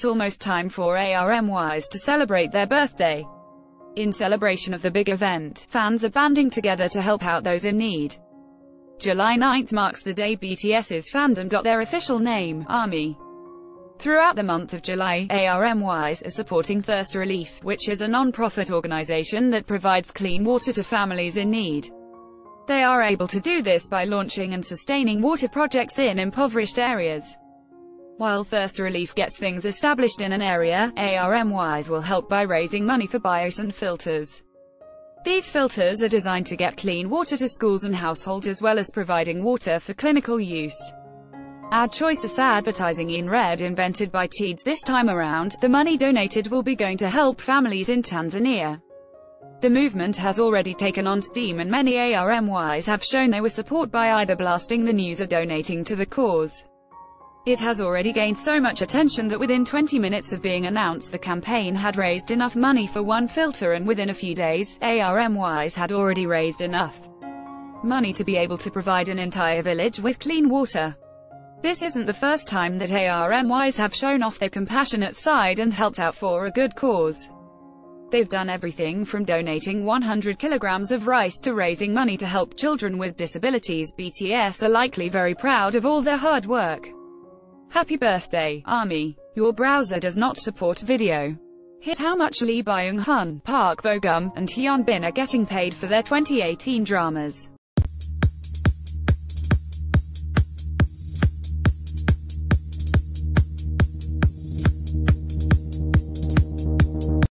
it's almost time for ARMYs to celebrate their birthday. In celebration of the big event, fans are banding together to help out those in need. July 9 marks the day BTS's fandom got their official name, ARMY. Throughout the month of July, ARMYs are supporting Thirst Relief, which is a non-profit organization that provides clean water to families in need. They are able to do this by launching and sustaining water projects in impoverished areas. While Thirst Relief gets things established in an area, ARMYs will help by raising money for biosand filters. These filters are designed to get clean water to schools and households as well as providing water for clinical use. Ad Choices advertising inRead invented by Teads this time around, the money donated will be going to help families in Tanzania. The movement has already taken on steam and many ARMYs have shown they were support by either blasting the news or donating to the cause. It has already gained so much attention that within 20 minutes of being announced the campaign had raised enough money for one filter and within a few days, ARMYs had already raised enough money to be able to provide an entire village with clean water. This isn't the first time that ARMYs have shown off their compassionate side and helped out for a good cause. They've done everything from donating 100 kilograms of rice to raising money to help children with disabilities. BTS are likely very proud of all their hard work. Happy birthday, ARMY. Your browser does not support video. Hit how much Lee Byung-hun, Park Bo-gum, and Hyun Bin are getting paid for their 2018 dramas.